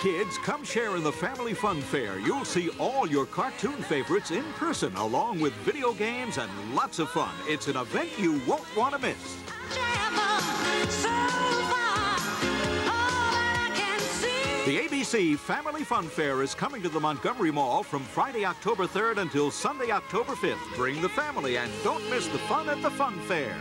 Kids, come share in the Family Fun Fair. You'll see all your cartoon favorites in person, along with video games and lots of fun. It's an event you won't want to miss. The ABC Family Fun Fair is coming to the Montgomery Mall from Friday, October 3rd until Sunday, October 5th. Bring the family and don't miss the fun at the Fun Fair.